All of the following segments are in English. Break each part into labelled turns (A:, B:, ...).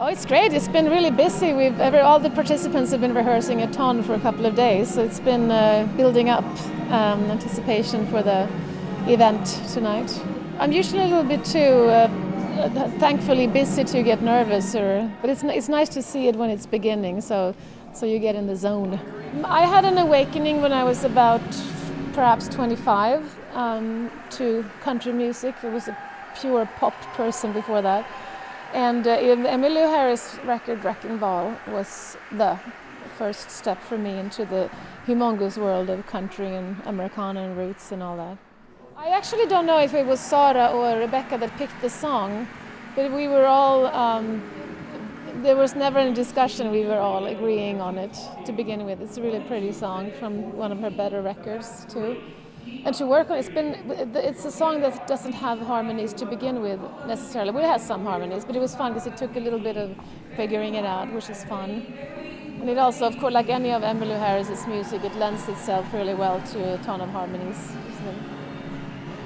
A: Oh, it's great. It's been really busy. We've every, all the participants have been rehearsing a ton for a couple of days, so it's been uh, building up um, anticipation for the event tonight. I'm usually a little bit too, uh, thankfully, busy to get nervous, or, but it's it's nice to see it when it's beginning, so so you get in the zone. I had an awakening when I was about perhaps 25 um, to country music. I was a pure pop person before that. And uh, Emmylou Harris' record Wrecking Ball was the first step for me into the humongous world of country and Americana and roots and all that. I actually don't know if it was Sara or Rebecka that picked the song, but we were all, um, there was never any discussion, we were all agreeing on it to begin with. It's a really pretty song from one of her better records too and to work on it's been it's a song that doesn't have harmonies to begin with necessarily. Well, it has some harmonies but it was fun because it took a little bit of figuring it out which is fun. And it also of course like any of Emmylou Harris's music it lends itself really well to a ton of harmonies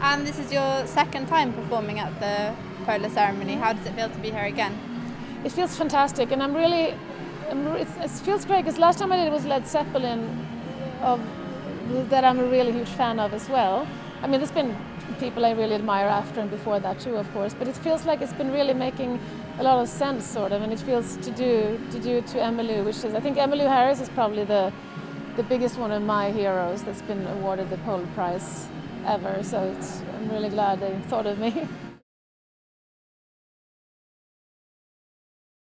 B: and this is your second time performing at the Polar ceremony. How does it feel to be here again?
A: It feels fantastic and I'm really it feels great because last time I did it was Led Zeppelin of that I'm a really huge fan of as well. I mean, there's been people I really admire after and before that too, of course, but it feels like it's been really making a lot of sense, sort of, and it feels to do to do to Emmylou, which is I think Emmylou Harris is probably the the biggest one of my heroes that's been awarded the Polar Prize ever. So I'm really glad they thought of me.